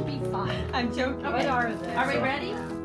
should be. I'm joking. Okay. What are they? Are we ready?